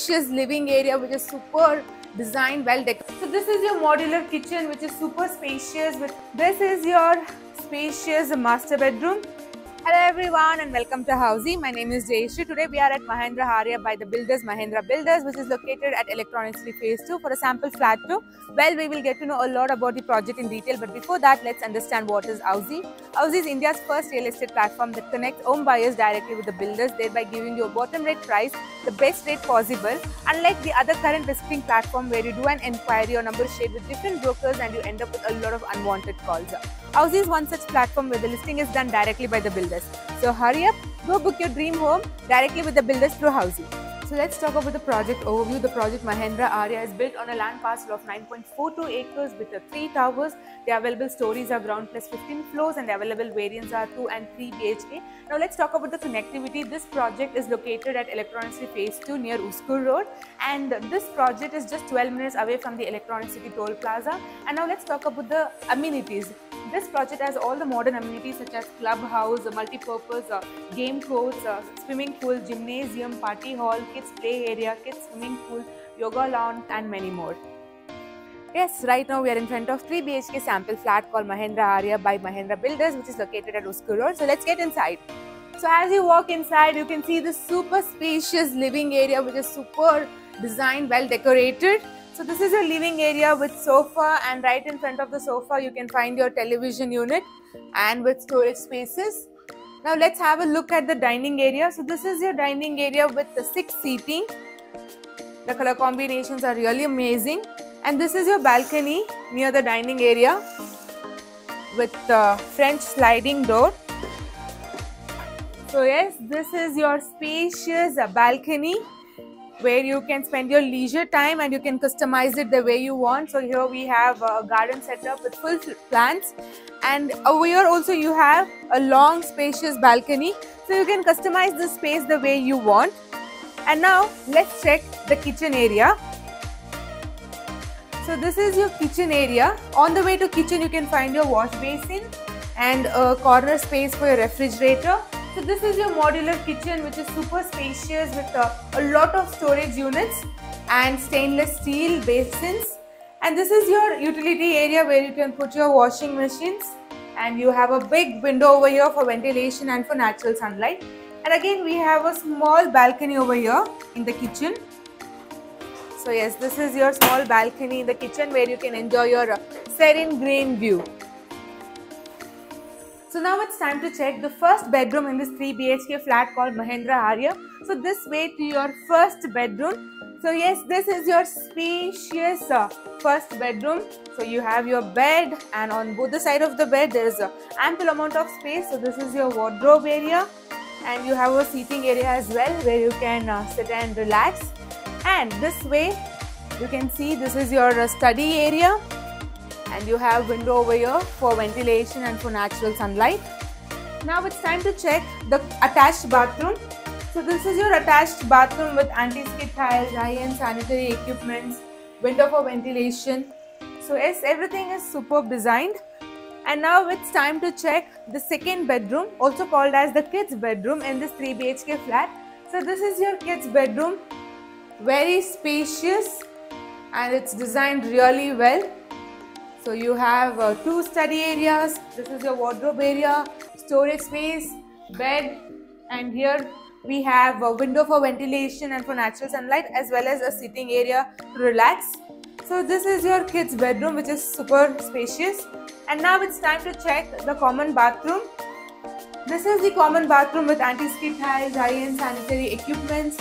spacious living area which is super designed, well decorated. So this is your modular kitchen which is super spacious. This is your spacious master bedroom. Hello everyone and welcome to Housiey. My name is Jayashree. Today we are at Mahendra Aarya by the builders Mahendra Builders which is located at Electronics Phase 2 for a sample flat tour. Well, we will get to know a lot about the project in detail but before that let's understand what is Housiey. Housiey is India's first real estate platform that connects home buyers directly with the builders thereby giving you a bottom rate price, the best rate possible. Unlike the other current listing platform where you do an inquiry or number shared with different brokers and you end up with a lot of unwanted calls. Housiey is one such platform where the listing is done directly by the builders. So hurry up, go book your dream home directly with the builders through Housiey. So let's talk about the project overview. The project Mahendra Aarya is built on a land parcel of 9.42 acres with the three towers. The available stories are ground plus 15 floors and the available variants are 2 and 3 BHK. Now let's talk about the connectivity. This project is located at Electronic City Phase 2 near Huskur Road and this project is just 12 minutes away from the Electronic City Toll Plaza. And now let's talk about the amenities. This project has all the modern amenities such as clubhouse, multi-purpose uh, game courts, uh, swimming pool, gymnasium, party hall, kids play area, kids swimming pool, yoga lawn and many more. Yes, right now we are in front of 3 BHK sample flat called Mahendra Aarya by Mahendra Builders which is located at Huskur Road. So let's get inside. So as you walk inside, you can see the super spacious living area which is super designed, well decorated. So this is your living area with sofa and right in front of the sofa you can find your television unit and with storage spaces. Now let's have a look at the dining area. So this is your dining area with the six seating. The color combinations are really amazing. And this is your balcony near the dining area with the French sliding door. So yes, this is your spacious balcony where you can spend your leisure time and you can customize it the way you want. So here we have a garden setup with full plants and over here also you have a long spacious balcony. So you can customize the space the way you want. And now let's check the kitchen area. So this is your kitchen area. On the way to kitchen you can find your wash basin and a corner space for your refrigerator so this is your modular kitchen which is super spacious with a, a, lot of storage units and stainless steel basins. And this is your utility area where you can put your washing machines and you have a big window over here for ventilation and for natural sunlight. And again we have a small balcony over here in the kitchen. So yes, this is your small balcony in the kitchen where you can enjoy your serene green view. So now it's time to check the first bedroom in this 3 BHK flat called Mahendra Aarya. So this way to your first bedroom. So yes, this is your spacious uh, first bedroom. So you have your bed and on both the side of the bed there is a ample amount of space. So this is your wardrobe area and you have a seating area as well where you can uh, sit and relax. And this way you can see this is your uh, study area and you have window over here for ventilation and for natural sunlight. Now it's time to check the attached bathroom. So this is your attached bathroom with anti-skid tiles, high-end sanitary equipments, window for ventilation. So yes, everything is superb designed. And now it's time to check the second bedroom, also called as the kids bedroom in this 3 BHK flat. So this is your kids bedroom, very spacious and it's designed really well so you have uh, two study areas. This is your wardrobe area, storage space, bed and here we have a window for ventilation and for natural sunlight as well as a sitting area to relax. So this is your kids bedroom which is super spacious. And now it's time to check the common bathroom. This is the common bathroom with anti-skid tiles, high-end sanitary equipments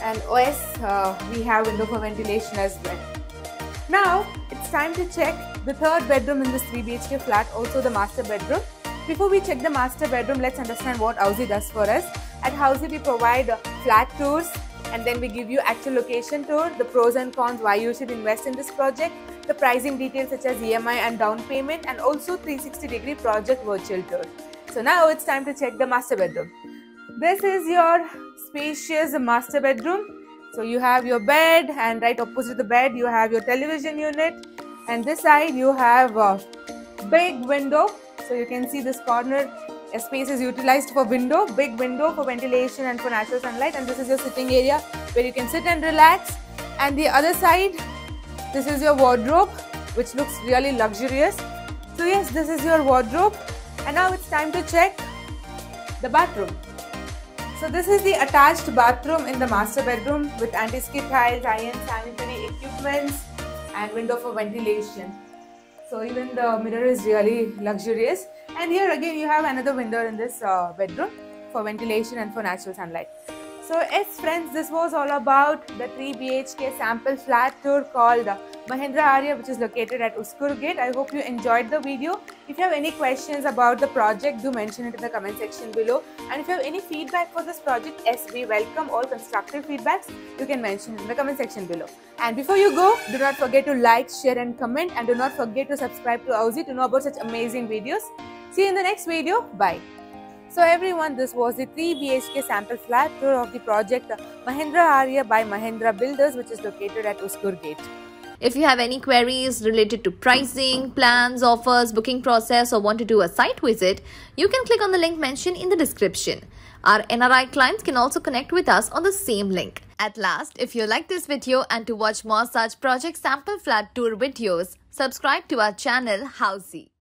and OS uh, we have window for ventilation as well. Now it's time to check the third bedroom in this 3 BHK flat, also the master bedroom. Before we check the master bedroom, let's understand what Housiey does for us. At Housiey, we provide flat tours and then we give you actual location tour, the pros and cons, why you should invest in this project, the pricing details such as EMI and down payment and also 360 degree project virtual tour. So now it's time to check the master bedroom. This is your spacious master bedroom. So you have your bed and right opposite the bed you have your television unit and this side you have a big window so you can see this corner space is utilized for window big window for ventilation and for natural sunlight and this is your sitting area where you can sit and relax. And the other side, this is your wardrobe, which looks really luxurious. So yes, this is your wardrobe. And now it's time to check the bathroom. So this is the attached bathroom in the master bedroom with anti-skid tiles, iron sanitary equipments and window for ventilation. So even the mirror is really luxurious. And here again you have another window in this uh, bedroom for ventilation and for natural sunlight. So yes friends, this was all about the 3 BHK sample flat tour called Mahendra Aarya which is located at Huskur Gate. I hope you enjoyed the video. If you have any questions about the project, do mention it in the comment section below. And if you have any feedback for this project, yes, we welcome all constructive feedbacks. You can mention it in the comment section below. And before you go, do not forget to like, share and comment and do not forget to subscribe to Housiey to know about such amazing videos. See you in the next video. Bye. So everyone, this was the 3 BHK sample flat tour of the project Mahendra Aarya by Mahendra Builders which is located at Huskur Gate. If you have any queries related to pricing, plans, offers, booking process or want to do a site visit, you can click on the link mentioned in the description. Our NRI clients can also connect with us on the same link. At last, if you like this video and to watch more such project sample flat tour videos, subscribe to our channel Housiey.